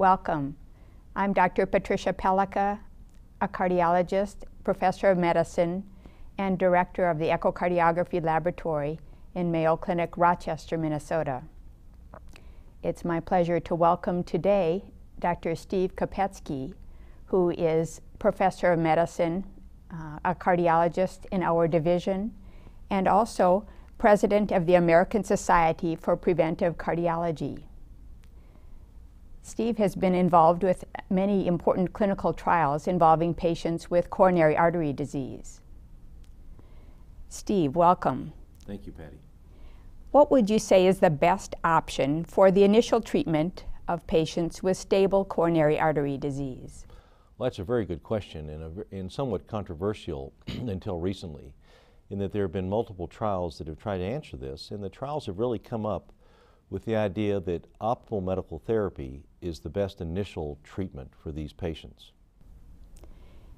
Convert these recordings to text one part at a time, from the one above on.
Welcome. I'm Dr. Patricia Pellikka, a cardiologist, professor of medicine, and director of the echocardiography laboratory in Mayo Clinic, Rochester, Minnesota. It's my pleasure to welcome today Dr. Steve Kopecky, who is professor of medicine, uh, a cardiologist in our division, and also president of the American Society for Preventive Cardiology. Steve has been involved with many important clinical trials involving patients with coronary artery disease. Steve, welcome. Thank you, Patty. What would you say is the best option for the initial treatment of patients with stable coronary artery disease? Well, that's a very good question and, a, and somewhat controversial until recently, in that there have been multiple trials that have tried to answer this, and the trials have really come up with the idea that optimal medical therapy is the best initial treatment for these patients.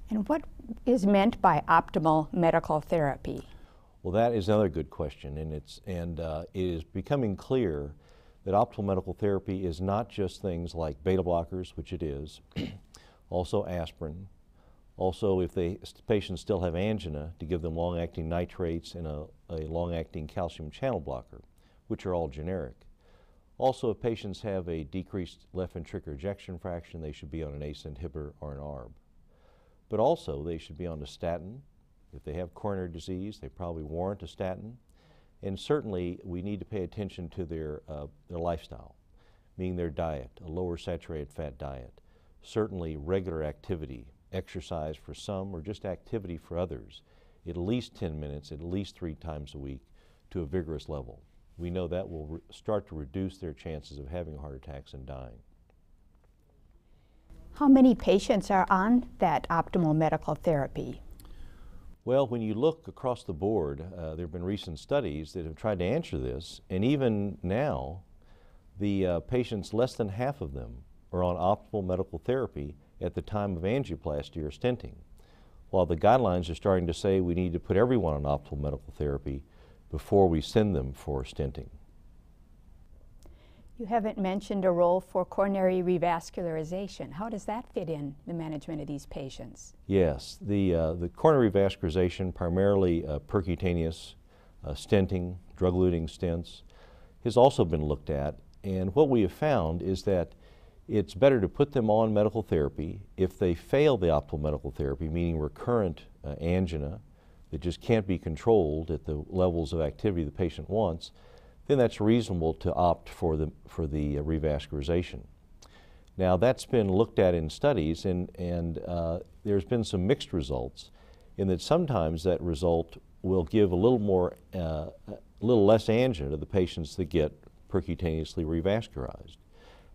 And what is meant by optimal medical therapy? Well, that is another good question, and it's and uh, it is becoming clear that optimal medical therapy is not just things like beta blockers, which it is, also aspirin, also if the patients still have angina, to give them long-acting nitrates and a, a long-acting calcium channel blocker, which are all generic. Also, if patients have a decreased left ventricular ejection fraction, they should be on an ACE inhibitor or an ARB. But also, they should be on a statin, if they have coronary disease, they probably warrant a statin. And certainly, we need to pay attention to their, uh, their lifestyle, meaning their diet, a lower saturated fat diet. Certainly, regular activity, exercise for some, or just activity for others, at least 10 minutes, at least three times a week, to a vigorous level. We know that will start to reduce their chances of having heart attacks and dying. How many patients are on that optimal medical therapy? Well, when you look across the board, uh, there have been recent studies that have tried to answer this, and even now, the uh, patients, less than half of them, are on optimal medical therapy at the time of angioplasty or stenting. While the guidelines are starting to say we need to put everyone on optimal medical therapy before we send them for stenting. You haven't mentioned a role for coronary revascularization. How does that fit in the management of these patients? Yes, the, uh, the coronary revascularization, primarily uh, percutaneous uh, stenting, drug-eluting stents, has also been looked at. And what we have found is that it's better to put them on medical therapy. If they fail the optimal medical therapy, meaning recurrent uh, angina that just can't be controlled at the levels of activity the patient wants, then that's reasonable to opt for the, for the uh, revascularization. Now that's been looked at in studies and, and uh, there's been some mixed results in that sometimes that result will give a little more, uh, a little less angina to the patients that get percutaneously revascularized.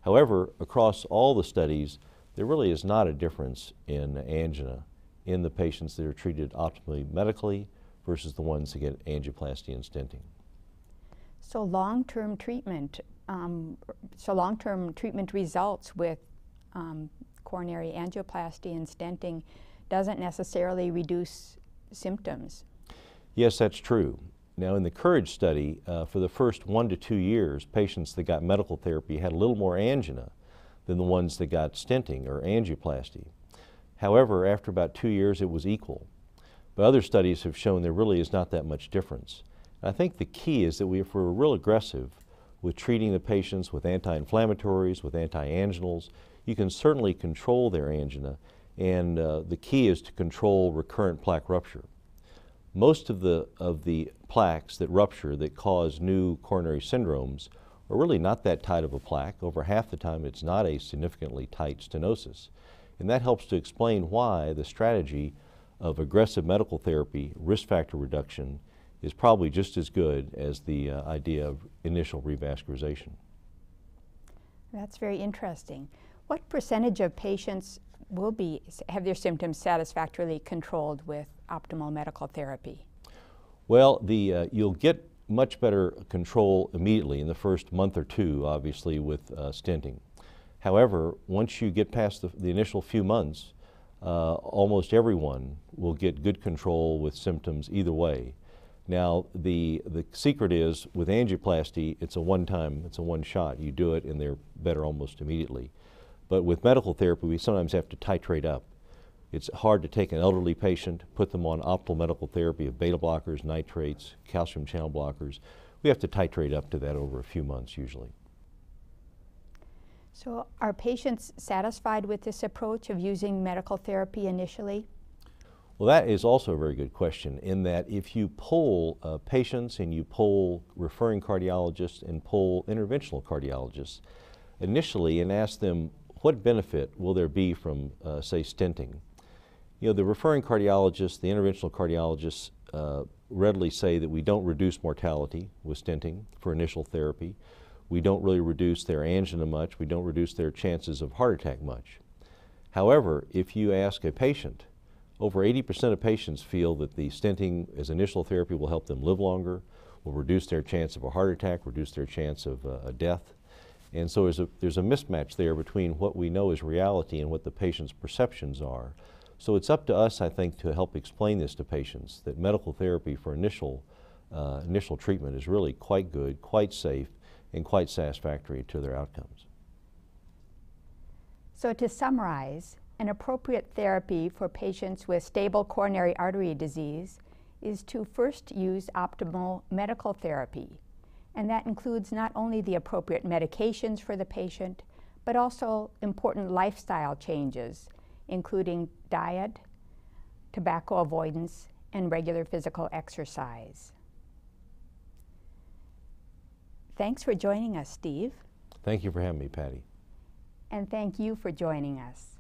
However, across all the studies, there really is not a difference in angina in the patients that are treated optimally medically versus the ones that get angioplasty and stenting. So long-term treatment, um, so long-term treatment results with um, coronary angioplasty and stenting doesn't necessarily reduce symptoms. Yes, that's true. Now, in the COURAGE study, uh, for the first one to two years, patients that got medical therapy had a little more angina than the ones that got stenting or angioplasty. However, after about two years, it was equal. But other studies have shown there really is not that much difference. I think the key is that we, if we're real aggressive with treating the patients with anti-inflammatories, with anti-anginals, you can certainly control their angina, and uh, the key is to control recurrent plaque rupture. Most of the, of the plaques that rupture that cause new coronary syndromes are really not that tight of a plaque. Over half the time it's not a significantly tight stenosis. And that helps to explain why the strategy of aggressive medical therapy, risk factor reduction, is probably just as good as the uh, idea of initial revascularization. That's very interesting. What percentage of patients will be have their symptoms satisfactorily controlled with optimal medical therapy? Well, the uh, you'll get much better control immediately in the first month or two, obviously, with uh, stenting. However, once you get past the, the initial few months, uh, almost everyone will get good control with symptoms either way. Now, the, the secret is with angioplasty, it's a one time, it's a one shot. You do it and they're better almost immediately. But with medical therapy, we sometimes have to titrate up. It's hard to take an elderly patient, put them on optimal medical therapy of beta blockers, nitrates, calcium channel blockers. We have to titrate up to that over a few months usually. So are patients satisfied with this approach of using medical therapy initially? Well, that is also a very good question in that if you poll uh, patients and you poll referring cardiologists and poll interventional cardiologists initially and ask them what benefit will there be from, uh, say, stenting, you know, the referring cardiologists, the interventional cardiologists uh, readily say that we don't reduce mortality with stenting for initial therapy. We don't really reduce their angina much. We don't reduce their chances of heart attack much. However, if you ask a patient, over 80% of patients feel that the stenting as initial therapy will help them live longer, will reduce their chance of a heart attack, reduce their chance of uh, a death. And so there's a, there's a mismatch there between what we know is reality and what the patient's perceptions are. So it's up to us, I think, to help explain this to patients that medical therapy for initial, uh, initial treatment is really quite good, quite safe, and quite satisfactory to their outcomes. So to summarize, an appropriate therapy for patients with stable coronary artery disease is to first use optimal medical therapy. And that includes not only the appropriate medications for the patient, but also important lifestyle changes including diet, tobacco avoidance, and regular physical exercise. Thanks for joining us, Steve. Thank you for having me, Patty. And thank you for joining us.